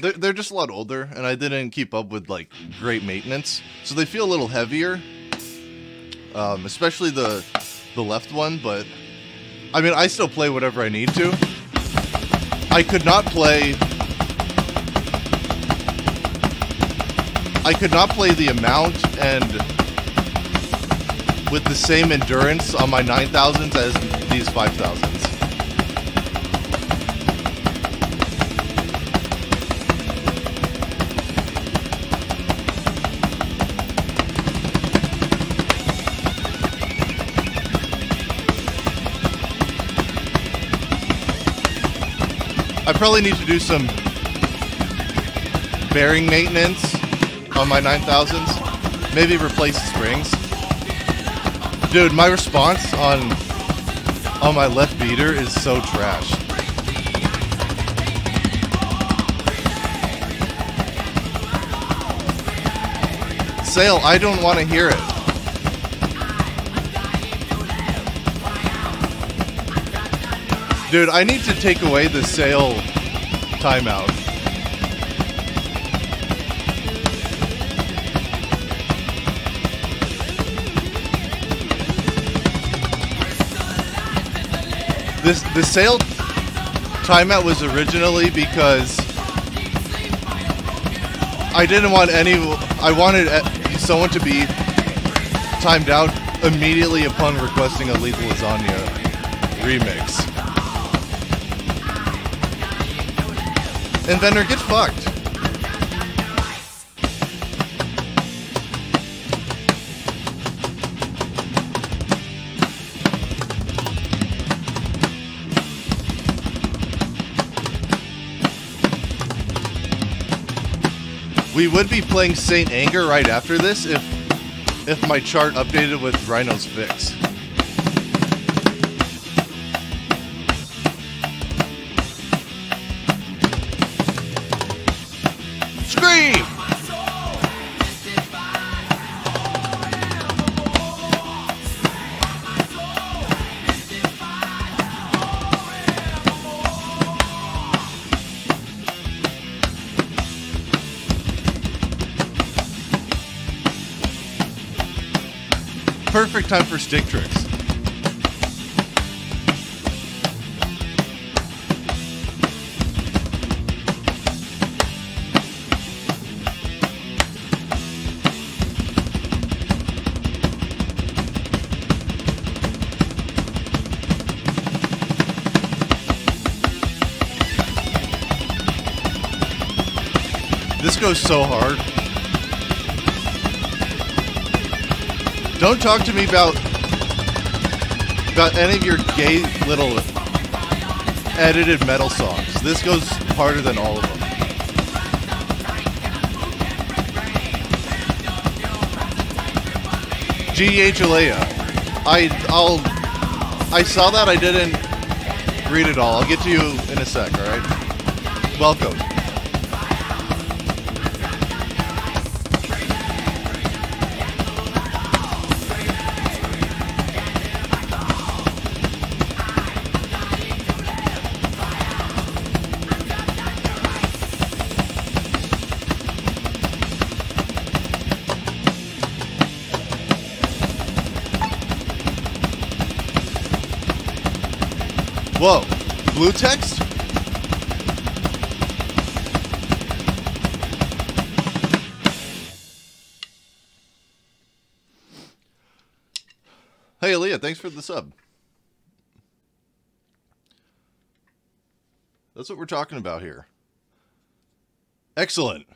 they're, they're just a lot older, and I didn't keep up with like great maintenance, so they feel a little heavier. Um, especially the the left one, but I mean, I still play whatever I need to. I could not play. I could not play the amount and with the same endurance on my 9000s as these 5000s. I probably need to do some bearing maintenance on my 9000s. Maybe replace the springs. Dude, my response on on my left beater is so trash. Sale, I don't want to hear it. Dude, I need to take away the sale timeout. This the sale timeout was originally because I didn't want any. I wanted someone to be timed out immediately upon requesting a Lethal Lasagna remix. Inventor, get fucked. We would be playing Saint Anger right after this if if my chart updated with Rhino's fix. Scream! Perfect time for stick tricks. This goes so hard. Don't talk to me about about any of your gay little edited metal songs. This goes harder than all of them. GDH Alea. I I'll I saw that I didn't read it all. I'll get to you in a sec, alright? Welcome. Whoa. Blue text? Hey, Aaliyah, thanks for the sub. That's what we're talking about here. Excellent.